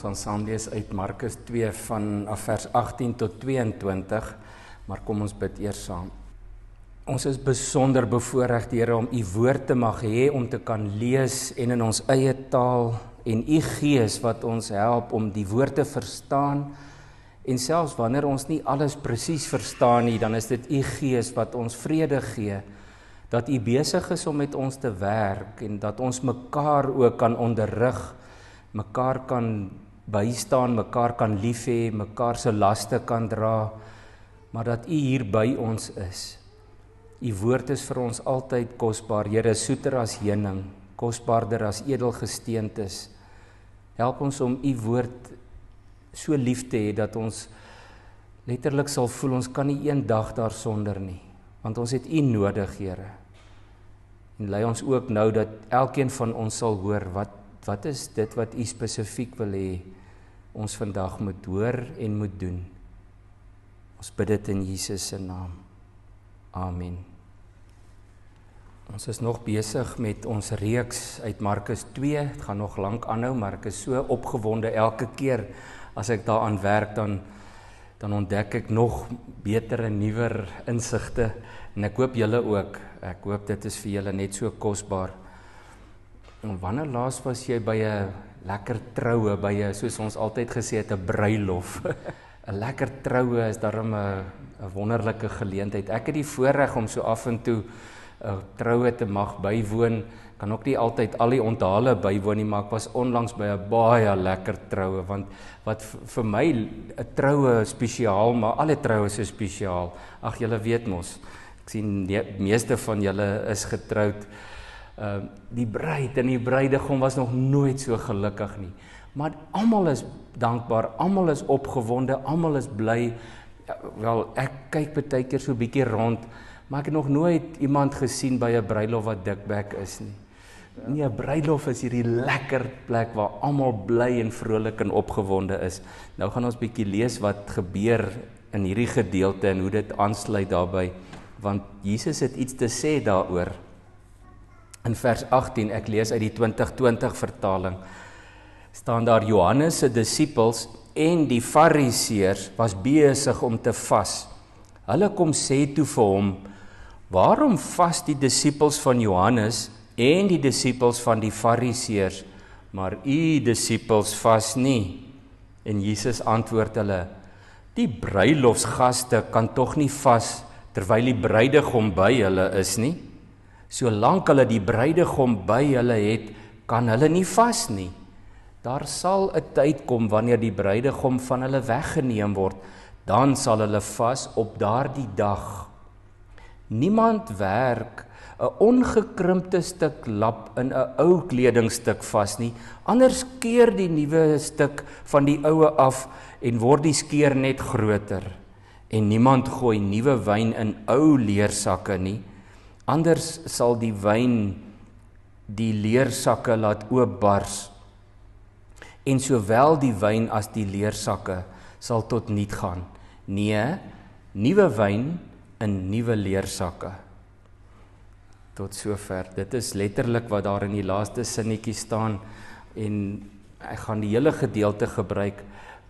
Ons gaan saam lees uit Markus 2 van vers 18 tot 22. Maar kom ons bid eers saam. Ons is besonder bevoorreg, Here, om u woord te mag hê om te kan lees en in ons eie taal en u gees wat ons help om die woord te verstaan. En selfs wanneer ons nie alles presies verstaan nie, dan is dit u gees wat ons vrede gee dat u besig is om met ons te werk en dat ons mekaar ook kan onderrig mekaar kan bystaan, mekaar kan lief hê, mekaar se laste kan dra, maar dat U hier by ons is. U woord is vir ons altyd kosbaar, Here, soeter as heuning, kosbaarder as edelgesteentes. Help ons om U woord so lief te hê dat ons letterlik sal voel ons kan nie een dag daarsonder nie, want ons het U nodig, Here. En lei ons ook nou dat elkeen van ons sal hoor wat wat is dit wat u spesifiek wil hê ons vandag moet hoor en moet doen? Ons bid dit in Jesus se naam. Amen. Ons is nog besig met ons reeks uit Markus 2. Dit gaan nog lank aanhou, maar ek is so opgewonde elke keer as ek daaraan werk dan dan ontdek ek nog beter en nuwer insigte en ek hoop julle ook. Ek hoop dit is vir julle net so kosbaar. En wanneer laas was jy by 'n lekker troue, by 'n soos ons altyd gesê het 'n bruilof? 'n Lekker troue is darem 'n 'n wonderlike geleentheid. Ek het die voorreg om so af en toe 'n troue te mag bywoon. Kan ook nie altyd al die onthale bywoon nie, maar ek was onlangs by 'n baie lekker troue want wat vir my 'n troue spesiaal, maar alle troues is spesiaal. Ag julle weet mos. Ek sien die meeste van julle is getroud Ehm uh, die bruid en die bruidegom was nog nooit so gelukkig nie. Maar almal is dankbaar, almal is opgewonde, almal is bly. Ja, wel, ek kyk baie keer so bietjie rond, maar ek het nog nooit iemand gesien by 'n bruilof wat dikbek is nie. Nee, 'n bruilof is hierdie lekker plek waar almal bly en vrolik en opgewonde is. Nou gaan ons bietjie lees wat gebeur in hierdie gedeelte en hoe dit aansluit daarbey want Jesus het iets te sê daaroor. In vers 18, ek lees uit die 2020 vertaling, staan daar Johannes se disippels en die fariseërs was besig om te vas. Hulle kom sê toe vir hom: "Waarom vas die disippels van Johannes en die disippels van die fariseërs, maar u disippels vas nie?" En Jesus antwoord hulle: "Die bruilofsgaste kan tog nie vas terwyl die bruidegom by hulle is nie?" Solank hulle die bruidegom by hulle het, kan hulle nie vas nie. Daar sal 'n tyd kom wanneer die bruidegom van hulle weggeneem word, dan sal hulle vas op daardie dag. Niemand werk 'n ongekrimpte stuk lap in 'n ou kledingstuk vas nie, anders keer die nuwe stuk van die oue af en word die skeur net groter. En niemand gooi nuwe wyn in ou leersakke nie Anders sal die wyn die leersakke laat oopbars en sowel die wyn as die leersakke sal tot niet gaan. Nee, nuwe wyn in nuwe leersakke. Tot sover. Dit is letterlik wat daar in die laaste sinnetjie staan en ek gaan die hele gedeelte gebruik,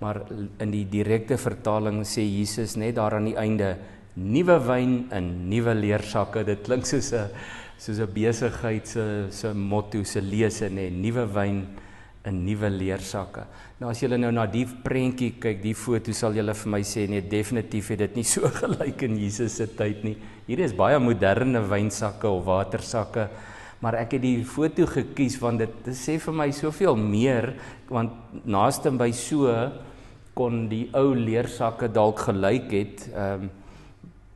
maar in die direkte vertaling sê Jesus net daar aan die einde nuwe wyn in nuwe leersakke. Dit klink soos 'n soos 'n besigheid se se motto, se lese nê, nuwe wyn in nuwe leersakke. Nou as julle nou na die prentjie kyk, die foto sal julle vir my sê nee, definitief het dit nie so gelyk in Jesus se tyd nie. Hier is baie moderne wynsakke of watersakke. Maar ek het die foto gekies want dit, dit sê vir my soveel meer want naaste by so kon die ou leersakke dalk gelyk het. Ehm um,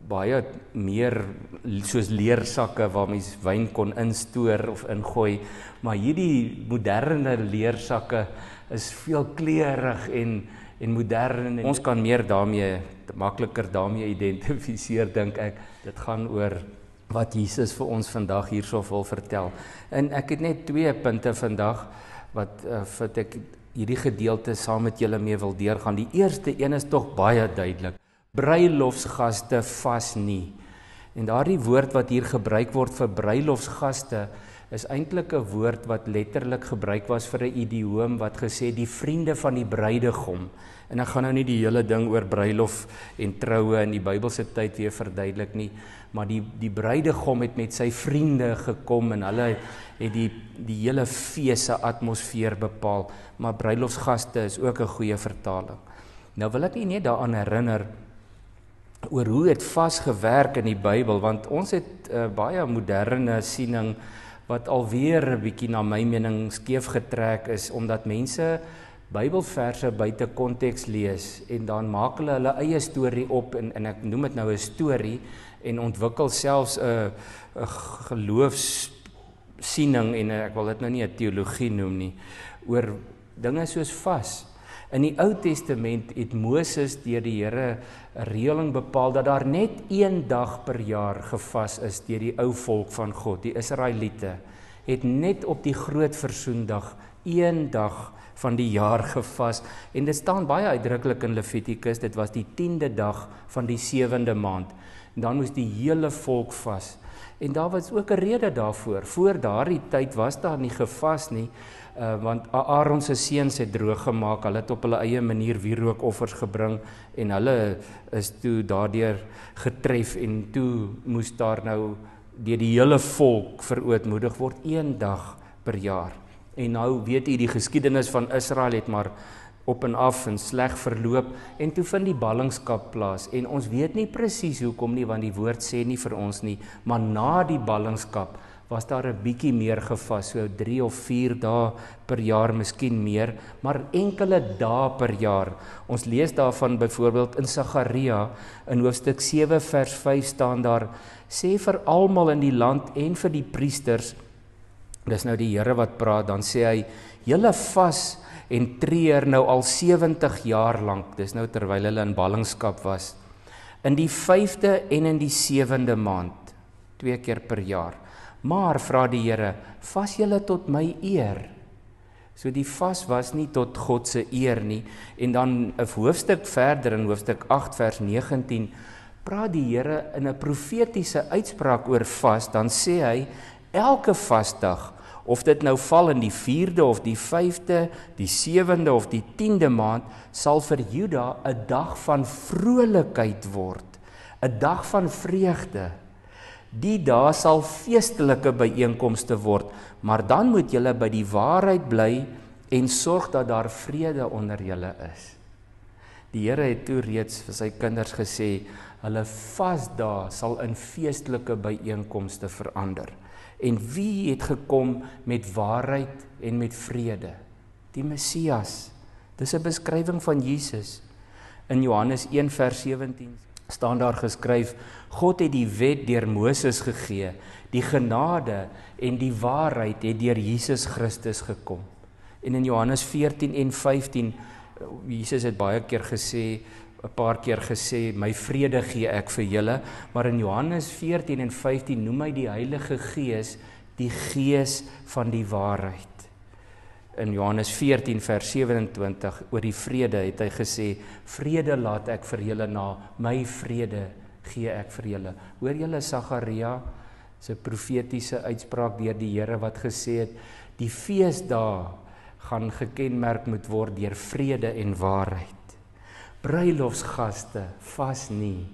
baie meer soos leersakke waar mens wyn kon instoor of ingooi, maar hierdie moderne leersakke is veel kleurig en en modern en ons kan meer daarmee makliker daarmee identifiseer dink ek. Dit gaan oor wat Jesus vir ons vandag hierso wil vertel. En ek het net twee punte vandag wat uh, vir ek hierdie gedeelte saam met julle mee wil deurgaan. Die eerste een is tog baie duidelik bruilofsgaste vas nie. En daardie woord wat hier gebruik word vir bruilofsgaste is eintlik 'n woord wat letterlik gebruik was vir 'n idioom wat gesê die vriende van die bruidegom. En ek gaan nou nie die hele ding oor bruilof en troue in die Bybelse tyd weer verduidelik nie, maar die die bruidegom het met sy vriende gekom en hulle het die die hele fees se atmosfeer bepaal, maar bruilofsgaste is ook 'n goeie vertaling. Nou wil ek net daaraan herinner oor hoe dit vasgewerk in die Bybel want ons het uh, baie moderne siening wat alweer 'n bietjie na my mening skeef getrek is omdat mense Bybelverse buite konteks lees en dan maak hulle hulle eie storie op en en ek noem dit nou 'n storie en ontwikkel selfs 'n 'n geloofssiening en ek wil dit nou nie 'n teologie noem nie oor dinge soos vas. In die Ou Testament het Moses deur die Here 'n reëling bepaal dat daar net een dag per jaar gevas is deur die ou volk van God, die Israeliete, het net op die groot versoendag een dag van die jaar gevas en dit staan baie uitdruklik in Levitikus, dit was die 10de dag van die 7de maand en dan moes die hele volk vas. En daar was ook 'n rede daarvoor. Voor daardie tyd was daar nie gevas nie, uh, want Aaron se seuns het droog gemaak. Hulle het op hulle eie manier wierookoffers gebring en hulle is toe daardeur getref en toe moes daar nou deur die hele volk verootmoedig word een dag per jaar. En nou weet u die geskiedenis van Israel het maar op en af en sleg verloop en toe vind die ballingskap plaas. En ons weet nie presies hoekom nie want die woord sê nie vir ons nie maar na die ballingskap was daar 'n bietjie meer gevas so 3 of 4 dae per jaar miskien meer maar enkele dae per jaar. Ons lees daarvan byvoorbeeld in Sagaria in hoofstuk 7 vers 5 staan daar sê vir almal in die land en vir die priesters dis nou die Here wat praat dan sê hy julle vas en treur nou al 70 jaar lank. Dis nou terwyl hulle in ballingskap was. In die 5de en in die 7de maand, twee keer per jaar. Maar vra die Here, vas julle tot my eer. So die vas was nie tot God se eer nie en dan 'n hoofstuk verder in hoofstuk 8 vers 19 praat die Here in 'n profetiese uitspraak oor vas dan sê hy elke vasdag of dit nou val in die 4de of die 5de, die 7de of die 10de maand, sal vir Juda 'n dag van vrolikheid word, 'n dag van vreugde. Die dae sal feestelike byeenkomste word, maar dan moet julle by die waarheid bly en sorg dat daar vrede onder julle is. Die Here het toe reeds vir sy kinders gesê, hulle vasdae sal in feestelike byeenkomste verander. En wie het gekom met waarheid en met vrede? Die Messias. Dis 'n beskrywing van Jesus. In Johannes 1 vers 17 staan daar geskryf: God het die wet deur Moses gegee. Die genade en die waarheid het deur Jesus Christus gekom. En in Johannes 14 en 15 Jesus het baie keer gesê 'n paar keer gesê my vrede gee ek vir julle, maar in Johannes 14 en 15 noem hy die Heilige Gees die gees van die waarheid. In Johannes 14 vers 27 oor die vrede het hy gesê vrede laat ek vir julle na, my vrede gee ek vir julle. Hoor julle Sagaria se profetiese uitspraak deur die Here wat gesê het die feesdae gaan gekenmerk moet word deur vrede en waarheid bruilofsgaste vas nie.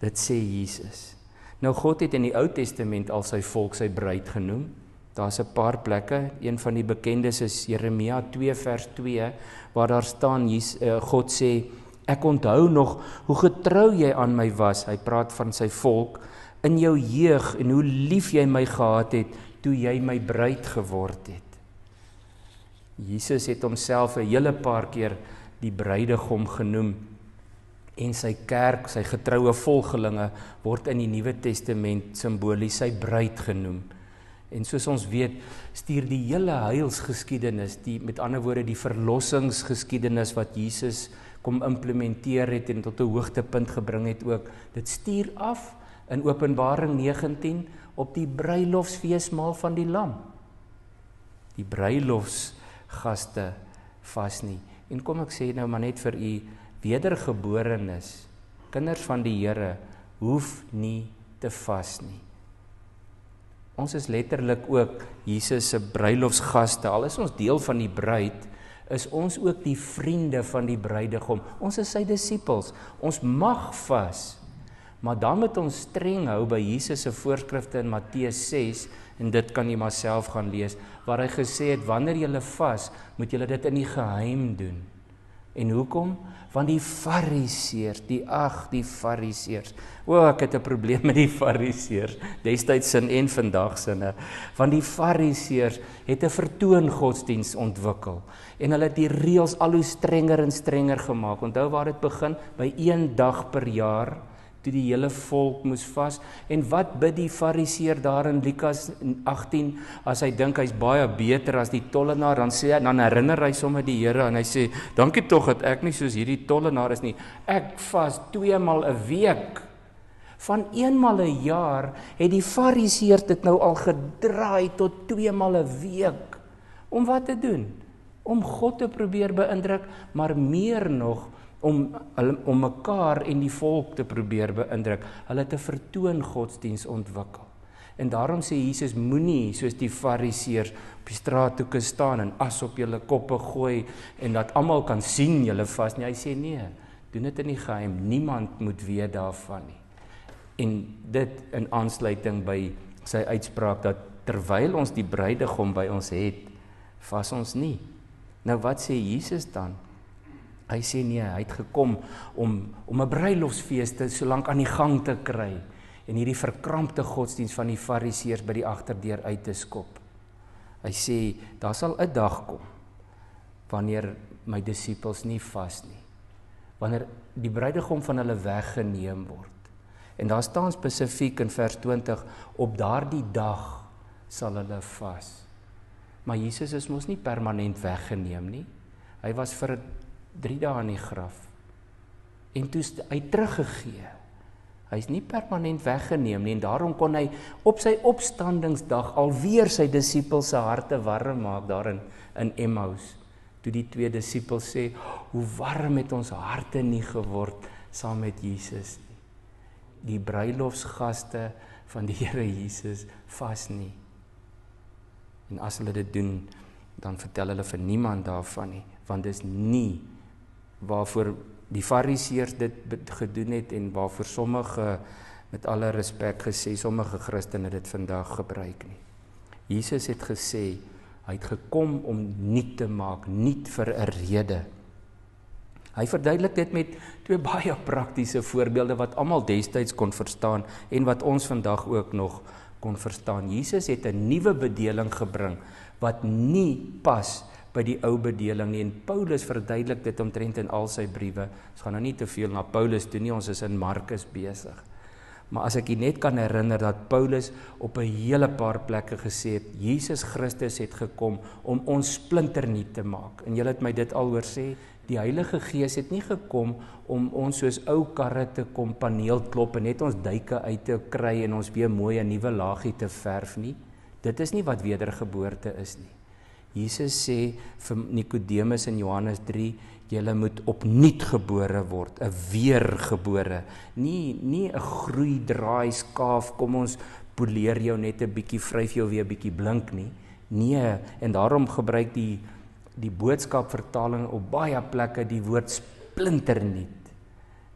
Dit sê Jesus. Nou God het in die Ou Testament al sy volk sy bruid genoem. Daar's 'n paar plekke. Een van die bekendes is Jeremia 2 vers 2 waar daar staan Jesus, uh, God sê ek onthou nog hoe getrou jy aan my was. Hy praat van sy volk in jou jeug en hoe lief jy my gehad het toe jy my bruid geword het. Jesus het homself 'n hele paar keer die bruidegom genoem en sy kerk, sy getroue volgelinge word in die Nuwe Testament simbolies sy bruid genoem. En soos ons weet, stuur die hele heilsgeskiedenis, die met ander woorde die verlossingsgeskiedenis wat Jesus kom implementeer het en tot 'n hoogtepunt gebring het ook, dit stuur af in Openbaring 19 op die bruilofsfeesmaal van die Lam. Die bruilofsgaste vas nie. En kom ek sê nou maar net vir u wedergeborenes, kinders van die Here, hoef nie te vas nie. Ons is letterlik ook Jesus se bruilofsgaste. Al is ons deel van die bruid, is ons ook die vriende van die bruidegom. Ons is sy disippels. Ons mag vas. Maar dan moet ons streng hou by Jesus se voorskrifte in Matteus 6 en dit kan jy maar self gaan lees waar hy gesê het wanneer jy vas, moet jy dit in die geheim doen. En hoekom? Want die Fariseërs, die ag, die Fariseërs. O, ek het 'n probleem met die Fariseërs. Destyds sin en vandag sinne. Want die Fariseërs het 'n vertoon godsdiens ontwikkel en hulle het die reëls al hoe strenger en strenger gemaak. Onthou waar dit begin? By een dag per jaar toe die hele volk moes vas. En wat bid die fariseer daar in Lukas 18 as hy dink hy's baie beter as die tollenaar dan sê hy dan herinner hy sommer die Here en hy sê dankie tog dat ek nie soos hierdie tollenaar is nie. Ek vas twee maal 'n week. Van eenmal 'n jaar het die fariseer dit nou al gedraai tot twee maal 'n week om wat te doen? Om God te probeer beïndruk maar meer nog om hulle om mekaar en die volk te probeer beïndruk. Hulle 'n vertoon godsdiens ontwikkel. En daarom sê Jesus moenie soos die fariseërs op die straathoeke staan en as op julle koppe gooi en dat almal kan sien julle vas nie. Hy sê nee, doen dit in die geheim. Niemand moet weet daarvan nie. En dit in aansluiting by sy uitspraak dat terwyl ons die bruidegom by ons het, vas ons nie. Nou wat sê Jesus dan? Hy sê nee, hy het gekom om om 'n bruilofsfees te solank aan die gang te kry en hierdie verkrampte godsdiens van die fariseërs by die agterdeur uit te skop. Hy sê daar sal 'n dag kom wanneer my disippels nie vas nie. Wanneer die bruidegom van hulle weggeneem word. En daar staan spesifiek in vers 20 op daardie dag sal hulle vas. Maar Jesus is mos nie permanent weggeneem nie. Hy was vir 3 dae in die graf. En toe hy teruggegee. Hy's nie permanent weggeneem nie en daarom kon hy op sy opstandingsdag alweer sy disippels se harte warm maak daarin in Emmaus. Toe die twee disippels sê, "Hoe warm het ons harte nie geword saam met Jesus nie." Die bruilofsgaste van die Here Jesus vas nie. En as hulle dit doen, dan vertel hulle vir niemand daarvan nie, want dit is nie waarvoor die fariseërs dit gedoen het en waarvoor sommige met alle respek gesê sommige Christene dit vandag gebruik nie. Jesus het gesê hy het gekom om nuut te maak, nuut vir 'n rede. Hy verduidelik dit met twee baie praktiese voorbeelde wat almal destyds kon verstaan en wat ons vandag ook nog kon verstaan. Jesus het 'n nuwe bedeling gebring wat nie pas by die ou bedeling nie en Paulus verduidelik dit omtrent in al sy briewe. Ons gaan nou nie te veel na Paulus toe nie, ons is in Markus besig. Maar as ek net kan herinner dat Paulus op 'n hele paar plekke gesê het Jesus Christus het gekom om ons splinternuut te maak. En julle het my dit alhoor sê, die Heilige Gees het nie gekom om ons soos ou karre te kom paneel klop en net ons duike uit te kry en ons weer mooi 'n nuwe laagie te verf nie. Dit is nie wat wedergeboorte is nie. Jesus sê vir Nikodemus in Johannes 3, jy moet opnuut gebore word, 'n weergebore. Nie nie 'n groei draai skaaf, kom ons poleer jou net 'n bietjie, vryf jou weer 'n bietjie blink nie. Nee, en daarom gebruik die die boodskap vertaling op baie plekke die woord splinternuut.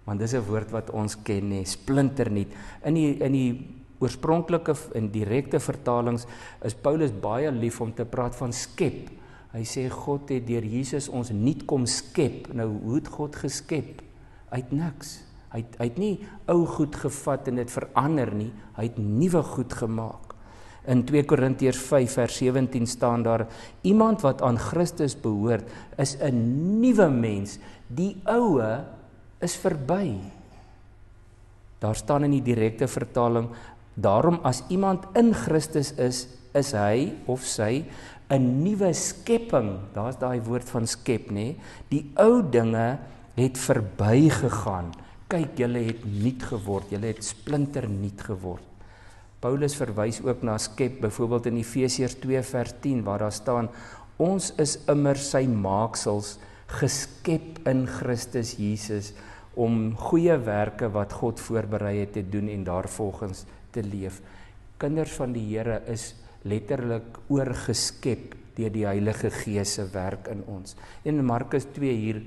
Want dis 'n woord wat ons ken, nê, splinternuut. In die in die oorspronklike en direkte vertalings is Paulus baie lief om te praat van skep. Hy sê God het deur Jesus ons nuut kom skep. Nou hoe het God geskep? Uit niks. Hy het, hy het nie ou goed gevat en dit verander nie. Hy het nuwe goed gemaak. In 2 Korintiërs 5 vers 17 staan daar: Iemand wat aan Christus behoort, is 'n nuwe mens. Die ou is verby. Daar staan in die direkte vertaling Daarom as iemand in Christus is, is hy of sy 'n nuwe skepping. Daar's daai woord van skep, nê? Die ou dinge het verbygegaan. Kyk, julle het nuut geword. Julle het splinter nuut geword. Paulus verwys ook na skep, byvoorbeeld in Efesiërs 2 vers 10 waar daar staan: Ons is immer sy maaksels, geskep in Christus Jesus om goeie werke wat God voorberei het te doen en daarvolgens te leef. Kinders van die Here is letterlik oorgeskep deur die Heilige Gees se werk in ons. In Markus 2 hier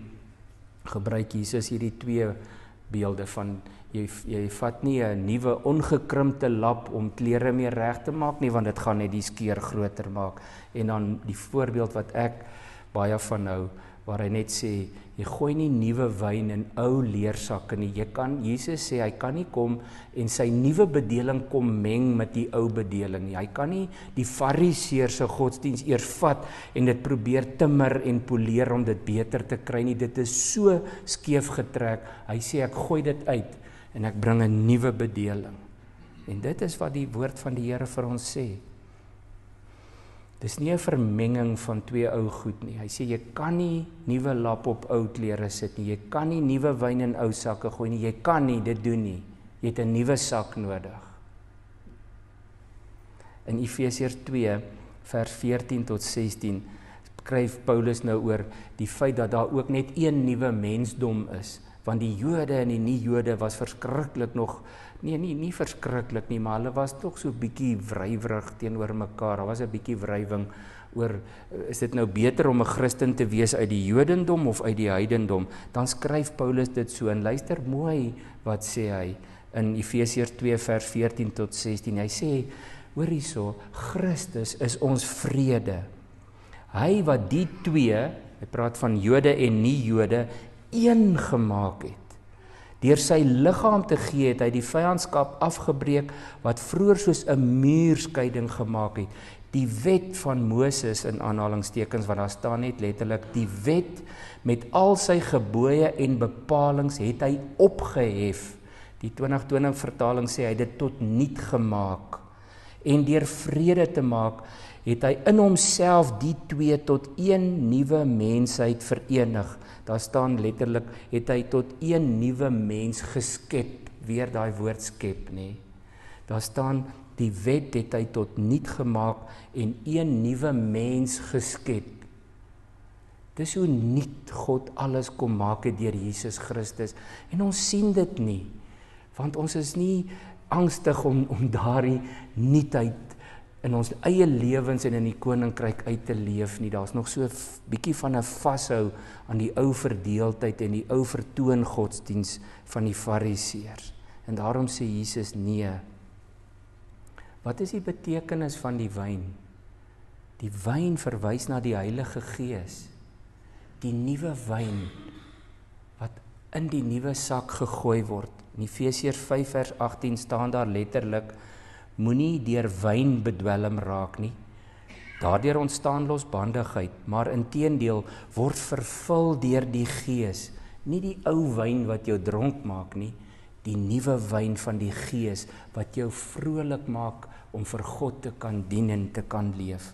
gebruik Jesus hierdie twee beelde van jy jy vat nie 'n nuwe ongekrimpte lap om klere mee reg te maak nie want dit gaan net die skeur groter maak en dan die voorbeeld wat ek baie van hou waar hy net sê jy gooi nie nuwe wyn in ou leersakke nie. Jy kan Jesus sê hy kan nie kom en sy nuwe bedeling kom meng met die ou bedeling nie. Hy kan nie die fariseërs se godsdiens eers vat en dit probeer timmer en poleer om dit beter te kry nie. Dit is so skeef getrek. Hy sê ek gooi dit uit en ek bring 'n nuwe bedeling. En dit is wat die woord van die Here vir ons sê. Dis nie 'n vermenging van twee ou goed nie. Hy sê jy kan nie nuwe lap op ou klere sit nie. Jy kan nie nuwe wyn in ou sakke gooi nie. Jy kan nie dit doen nie. Jy het 'n nuwe sak nodig. In Efesiërs 2 vers 14 tot 16 skryf Paulus nou oor die feit dat daar ook net een nuwe mensdom is want die Jode en die nie-Jode was verskriklik nog nee nie nie verskriklik nie maar hulle was tog so bietjie wrywerig teenoor mekaar. Daar was 'n bietjie wrywing oor is dit nou beter om 'n Christen te wees uit die Jodendom of uit die heidendom? Dan skryf Paulus dit so en luister mooi wat sê hy in Efesiërs 2 vers 14 tot 16. Hy sê hoor hierso Christus is ons vrede. Hy wat die twee, hy praat van Jode en nie-Jode, een gemaak het. Deur sy liggaam te gee het hy die vyandskap afgebreek wat vroeër soos 'n muurskeiding gemaak het. Die wet van Moses in aanhalingstekens wat daar staan net letterlik die wet met al sy gebooie en bepalinge het hy opgehef. Die 2020 vertaling sê hy dit tot niet gemaak. En deur vrede te maak, het hy in homself die twee tot een nuwe mensheid verenig Daar staan letterlik het hy tot een nuwe mens geskep, weer daai woord skep nê. Daar staan die wet het hy tot nuut gemaak en een nuwe mens geskep. Dis hoe nuut God alles kom maak het deur Jesus Christus en ons sien dit nie want ons is nie angstig om om daardie nuutheid in ons eie lewens en in die koninkryk uit te leef nie. Daar's nog so 'n bietjie van 'n vashou aan die ou verdeeldheid en die ou vertoon godsdiens van die fariseërs. En daarom sê Jesus nee. Wat is die betekenis van die wyn? Die wyn verwys na die Heilige Gees. Die nuwe wyn wat in die nuwe sak gegooi word. In Efesiërs 5 vers 18 staan daar letterlik moenie deur wyn bedwelm raak nie. Daardeur ontstaan losbandigheid, maar inteendeel word vervul deur die Gees, nie die ou wyn wat jou dronk maak nie, die nuwe wyn van die Gees wat jou vrolik maak om vir God te kan dien en te kan leef.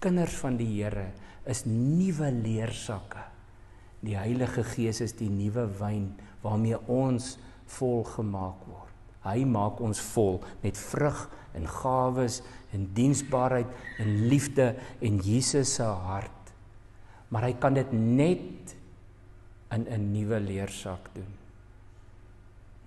Kinders van die Here is nuwe leersakke. Die Heilige Gees is die nuwe wyn waarmee ons vol gemaak word. Hy maak ons vol met vrug en gawes en diensbaarheid en liefde en Jesus se hart. Maar hy kan dit net in 'n nuwe leersak doen.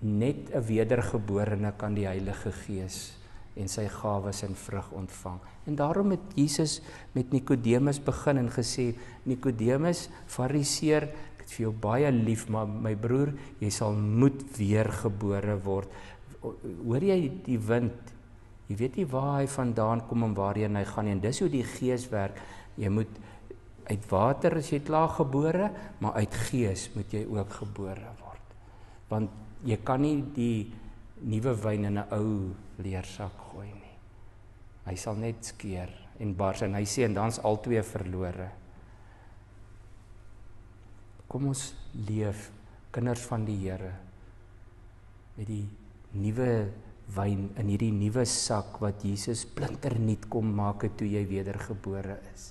Net 'n wedergeborene kan die Heilige Gees en sy gawes en vrug ontvang. En daarom het Jesus met Nikodemus begin en gesê Nikodemus, Fariseer, ek het vir jou baie lief, maar my broer, jy sal moet weergebore word. Hoor jy die wind Jy weet nie waar hy vandaan kom en waarheen hy gaan nie. En dis hoe die Gees werk. Jy moet uit water as jy klaar gebore, maar uit Gees moet jy ook gebore word. Want jy kan nie die nuwe wyn in 'n ou leersak gooi nie. Hy sal net skeur en bars en hy sê en dan's albei verlore. Kom ons leef kinders van die Here met die nuwe wyn in hierdie nuwe sak wat Jesus splinternuut kom maak het toe jy wedergebore is.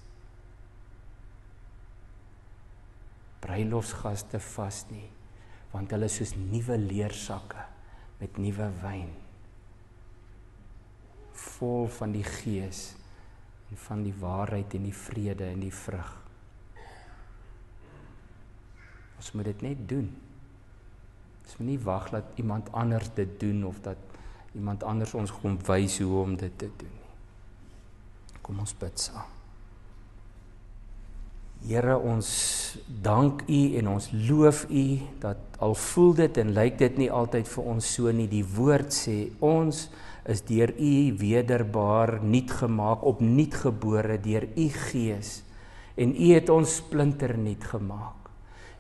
Bruilofsgaste vas nie want hulle is soos nuwe leersakke met nuwe wyn vol van die gees en van die waarheid en die vrede en die vrug. Ons moet dit net doen. Ons moet nie wag dat iemand anders dit doen of dat iemand anders ons kom wys hoe om dit te doen. Kom ons bid saam. Here ons dank U en ons loof U dat al voel dit en lyk dit nie altyd vir ons so nie die woord sê ons is deur U wederbaar nuut gemaak opnuut gebore deur U gees en U het ons splinter nuut gemaak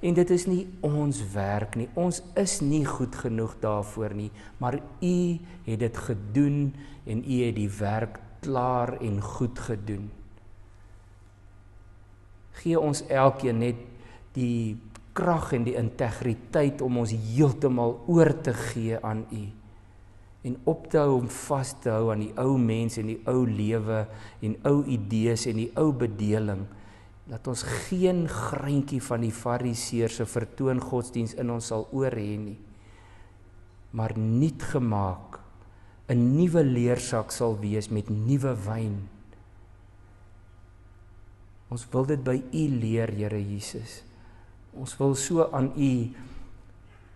en dit is nie ons werk nie. Ons is nie goed genoeg daarvoor nie maar U het dit gedoen en U het die werk klaar en goed gedoen. Gee ons elkeen net die krag en die integriteit om ons heeltemal oor te gee aan U en op te hou om vas te hou aan die ou mens en die ou lewe en ou idees en die ou bedeling dat ons geen greintjie van die fariseërs se vertoon godsdiens in ons sal oor hê nie maar nuut gemaak 'n nuwe leersak sal wees met nuwe wyn Ons wil dit by U leer, Here Jesus. Ons wil so aan U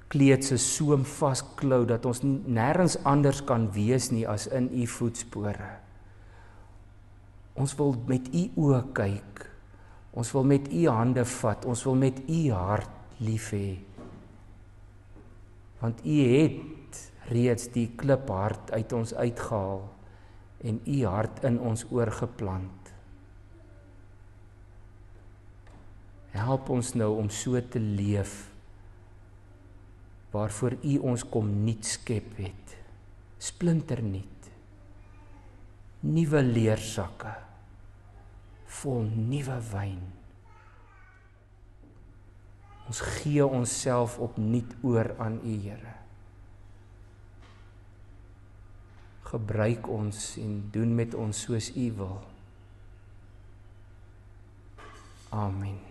kleed se soem vasklou dat ons nêrens anders kan wees nie as in U voetspore. Ons wil met U oë kyk. Ons wil met U hande vat. Ons wil met U hart lief hê. Want U het reeds die kliphart uit ons uitgehaal en U hart in ons oorgeplant. Help ons nou om so te leef waarvoor U ons kom nuut skep het. Splinter nuut. Nuwe leersakke vol nuwe wyn. Ons gee onsself opnuut oor aan U Here. Gebruik ons en doen met ons soos U wil. Amen.